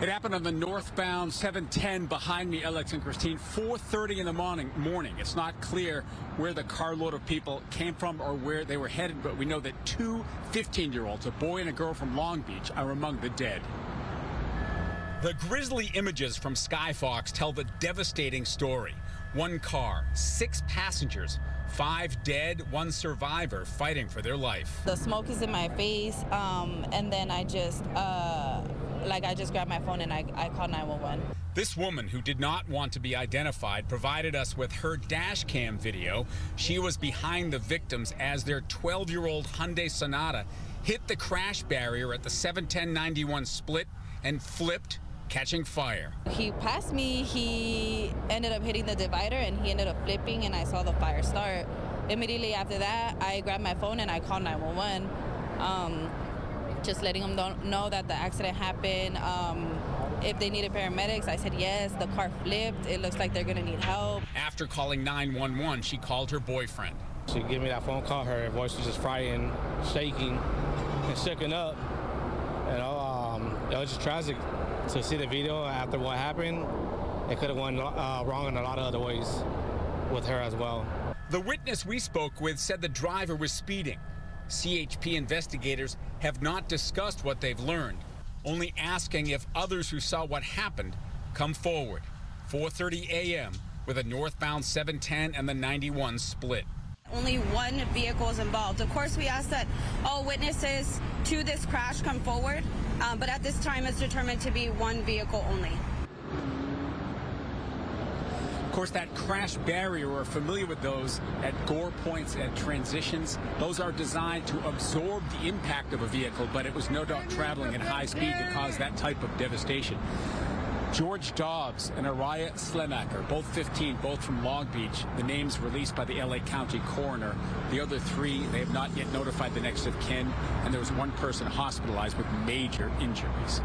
It happened on the northbound 710 behind me, Alex and Christine, 4.30 in the morning. morning. It's not clear where the carload of people came from or where they were headed, but we know that two 15-year-olds, a boy and a girl from Long Beach, are among the dead. The grisly images from Skyfox tell the devastating story. One car, six passengers, five dead, one survivor fighting for their life. The smoke is in my face, um, and then I just, uh, like, I just grabbed my phone and I, I called 911. This woman, who did not want to be identified, provided us with her dash cam video. She was behind the victims as their 12 year old Hyundai Sonata hit the crash barrier at the 71091 split and flipped catching fire. He passed me, he ended up hitting the divider and he ended up flipping and I saw the fire start. Immediately after that, I grabbed my phone and I called 911. Um, just letting them know that the accident happened. Um, if they needed paramedics, I said yes. The car flipped. It looks like they're going to need help. After calling 911, she called her boyfriend. She gave me that phone call. Her voice was just frying, shaking, and shaking up. You know, um, it was just tragic to see the video after what happened. It could have gone uh, wrong in a lot of other ways with her as well. The witness we spoke with said the driver was speeding. CHP investigators have not discussed what they've learned, only asking if others who saw what happened come forward. 4:30 a.m. with a northbound 710 and the 91 split. Only one vehicle is involved. Of course, we ask that all witnesses to this crash come forward, um, but at this time it's determined to be one vehicle only. Of course, that crash barrier, we're familiar with those at gore points and transitions. Those are designed to absorb the impact of a vehicle, but it was no doubt traveling at high speed to cause that type of devastation. George Dobbs and Araya Slemacher, both 15, both from Long Beach. The names released by the LA County coroner. The other three, they have not yet notified the next of kin, and there was one person hospitalized with major injuries.